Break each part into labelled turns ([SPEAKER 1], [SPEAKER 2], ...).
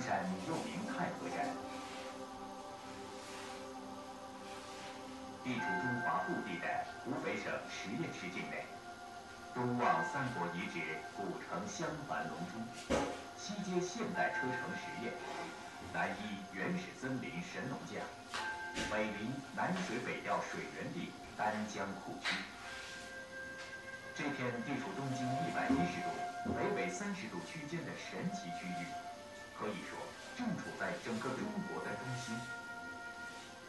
[SPEAKER 1] 山又名太和山，地处中华腹地的湖北省十堰市境内，东望三国遗址古城襄樊龙珠，西接现代车城十堰，南依原始森林神农架，北临南水北调水源地丹江库区。这片地处东经一百一十度、北纬三十度区间的神奇区域。可以说，正处在整个中国的中心。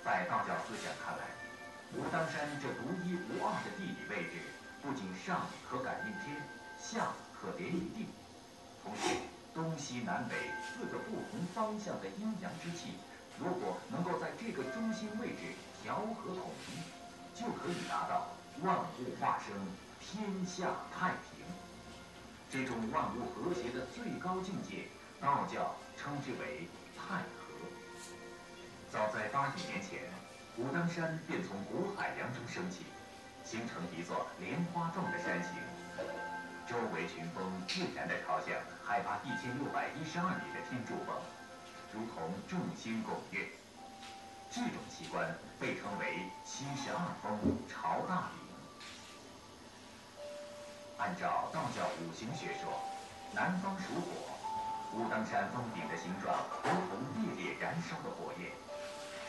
[SPEAKER 1] 在道教思想看来，武当山这独一无二的地理位置，不仅上可感应天，下可连一地，同时东西南北四个不同方向的阴阳之气，如果能够在这个中心位置调和统一，就可以达到万物化生，天下太平。这种万物和谐的最高境界。道教称之为太和。早在八亿年前，武当山便从古海洋中升起，形成一座莲花状的山形，周围群峰自然地朝向海拔一千六百一十二米的天柱峰，如同众星拱月。这种奇观被称为“七十二峰朝大岭”。按照道教五行学说，南方属火。武当山峰顶的形状如同烈烈燃烧的火焰，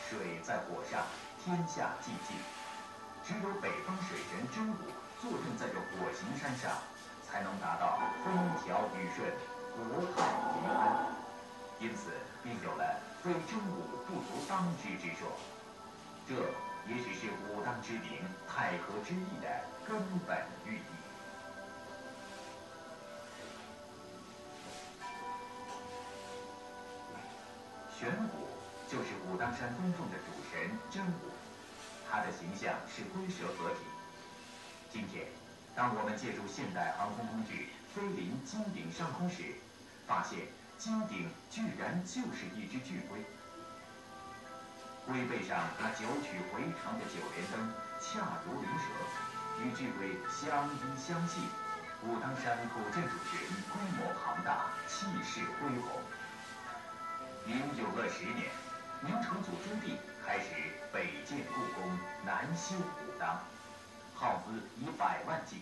[SPEAKER 1] 水在火上，天下寂静。只有北方水神真武坐镇在这火形山上，才能达到风调雨顺、国泰民安。因此，便有了“非真武不足当之”之说。这也许是武当之名、太和之意的根本寓意。玄武就是武当山供奉的主神真武，他的形象是龟蛇合体。今天，当我们借助现代航空工具飞临金顶上空时，发现金顶居然就是一只巨龟。龟背上那九曲回肠的九连灯，恰如灵蛇，与巨龟相依相系。武当山古建筑群规模庞大，气势恢宏。明永乐十年，明成祖朱棣开始北建故宫，南修武当，耗资以百万计，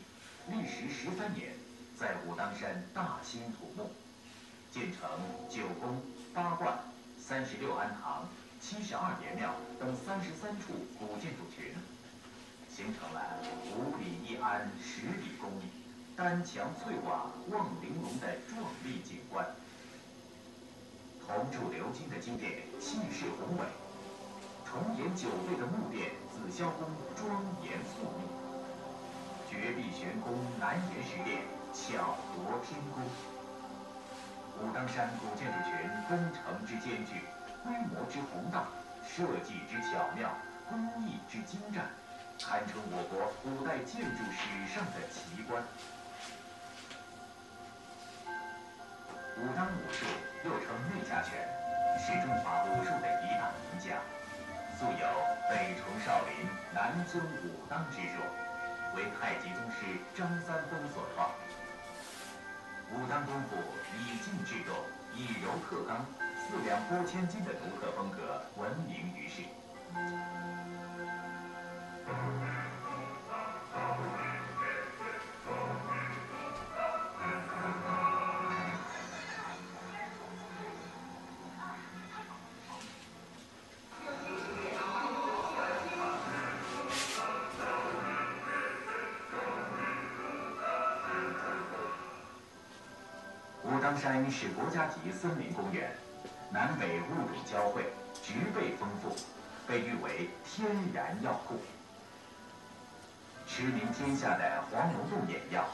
[SPEAKER 1] 历时十三年，在武当山大兴土木，建成九宫、八观、三十六庵堂、七十二爷庙等三十三处古建筑群，形成了五里一庵、十里宫、丹墙翠瓦望玲珑的壮丽景观。铜铸鎏金的金殿气势宏伟，重檐九倍的木殿紫霄宫庄严肃穆，绝壁悬宫南檐石殿巧夺天工。武当山古建筑群工程之艰巨，规模之宏大，设计之巧妙，工艺之精湛，堪称我国古代建筑史上的奇观。武当武术又称内家拳，是中华武术的一大名家，素有“北崇少林，南尊武当”之说，为太极宗师张三丰所创。武当功夫以静制动，以柔克刚，四两拨千斤的独特风格闻名于世。当山是国家级森林公园，南北物种交汇，植被丰富，被誉为天然药库。驰名天下的黄龙洞眼药，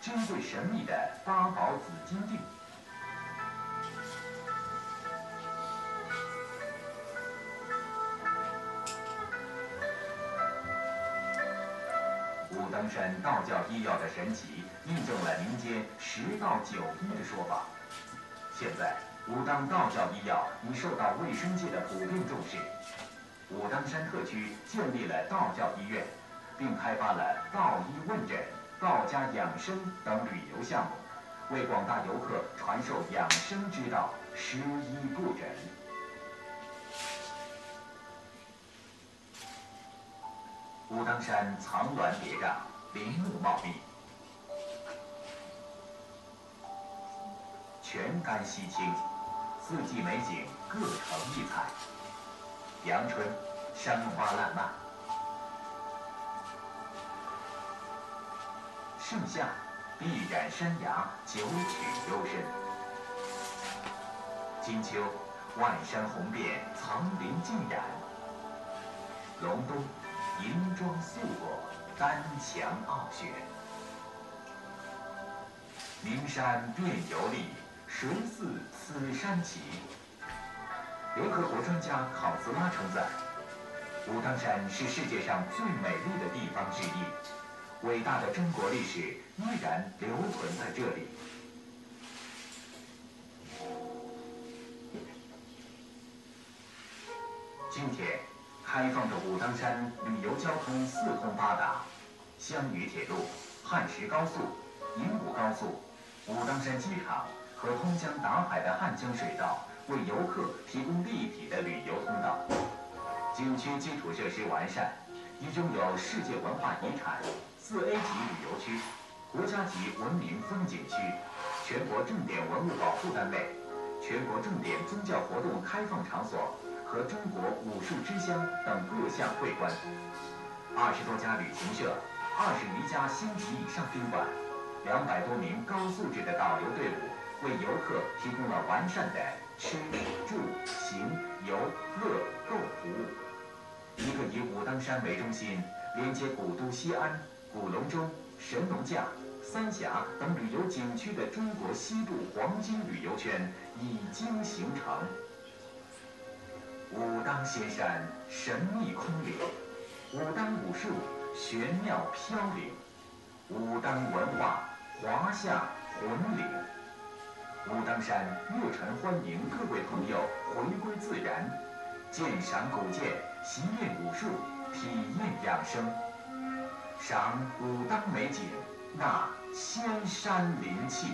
[SPEAKER 1] 珍贵神秘的八宝紫金锭。武当山道教医药的神奇，印证了民间十道九医的说法。现在，武当道教医药已受到卫生界的普遍重视。武当山特区建立了道教医院，并开发了道医问诊、道家养生等旅游项目，为广大游客传授养生之道、施医布诊。武当山层峦叠嶂，林木茂密，泉甘溪清，四季美景各成一彩。阳春，山花烂漫；盛夏，碧染山崖，九曲幽深；金秋，万山红遍，层林尽染；隆冬。银装素裹，丹霞傲雪。名山遍游历，谁似此山奇？联合国专家考斯拉称赞，武当山是世界上最美丽的地方之一，伟大的中国历史依然留存在这里。今天。开放的武当山旅游交通四通八达，湘渝铁路、汉石高速、银武高速、武当山机场和通江达海的汉江水道，为游客提供立体的旅游通道。景区基础设施完善，已拥有世界文化遗产、四 A 级旅游区、国家级文明风景区、全国重点文物保护单位、全国重点宗教活动开放场所。和中国武术之乡等各项会馆，二十多家旅行社，二十余家星级以上宾馆，两百多名高素质的导游队伍，为游客提供了完善的吃住行游乐购服务。一个以武当山为中心，连接古都西安、古隆中、神农架、三峡等旅游景区的中国西部黄金旅游圈已经形成。武当仙山神秘空灵，武当武术玄妙飘零，武当文化华夏魂灵。武当山热忱欢迎各位朋友回归自然，鉴赏古建，习练武术，体验养生，赏武当美景，纳仙山灵气。